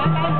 Bye-bye.